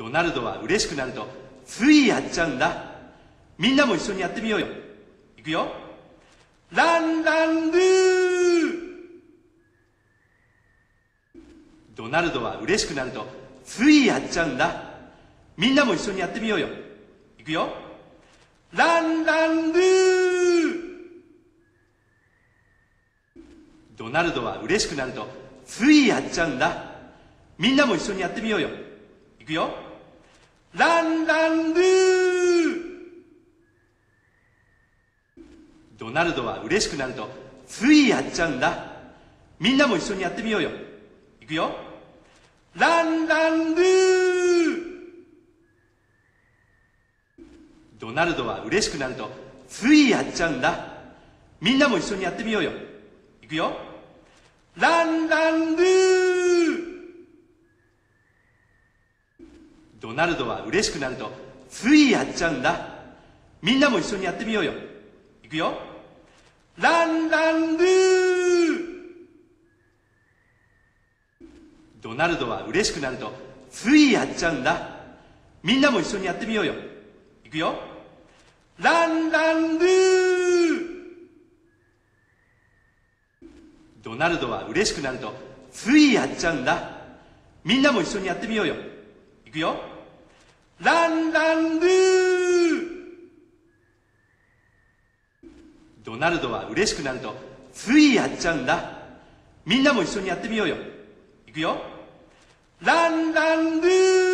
ドナルドは嬉しくなるとついやっちゃうんだ。みんなも一緒にやってみようよ。いくよ。ランランルー。ドナルドは嬉しくなるとついやっちゃうんだ。みんなも一緒にやってみようよ。いくよ。ランランルー。ドナルドは嬉しくなるとついやっちゃうんだ。みんなも一緒にやってみようよ。いくよ。ランランドナルドは嬉しくなるとついやっちゃうんだ。みんなも一緒にやってみようよ。いくよ。ランランルードナルドは嬉しくなるとついやっちゃうんだ。みんなも一緒にやってみようよ。いくよ。ランランルードナルドは嬉しくなるとついやっちゃうんだ。みんなも一緒にやってみようよ。いくよ。ランランルー。ドナルドは嬉しくなるとついやっちゃうんだ。みんなも一緒にやってみようよ。いくよ。ランランルー。ドナルドは嬉しくなるとついやっちゃうんだ。みんなも一緒にやってみようよ。いくよ。ランランルー。ドナルドは嬉しくなるとついやっちゃうんだ。みんなも一緒にやってみようよ。いくよ。ランランルー。